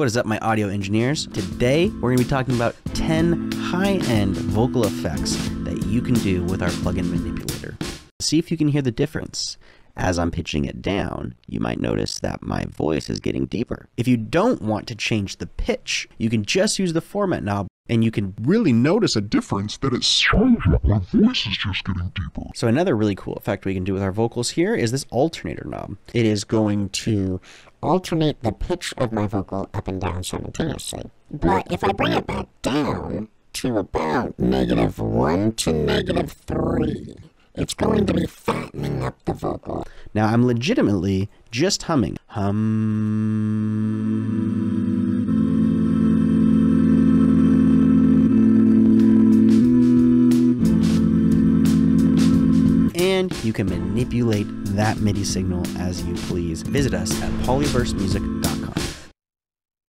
What is up, my audio engineers? Today, we're going to be talking about 10 high end vocal effects that you can do with our plugin manipulator. See if you can hear the difference. As I'm pitching it down, you might notice that my voice is getting deeper. If you don't want to change the pitch, you can just use the formant knob and you can really notice a difference that it's like my voice is just getting deeper. So another really cool effect we can do with our vocals here is this alternator knob. It is going to alternate the pitch of my vocal up and down simultaneously. But if I bring it back down to about negative 1 to negative 3, it's going to be fattening up the vocal. Now I'm legitimately just humming. Hum. And you can manipulate that MIDI signal as you please. Visit us at polyversemusic.com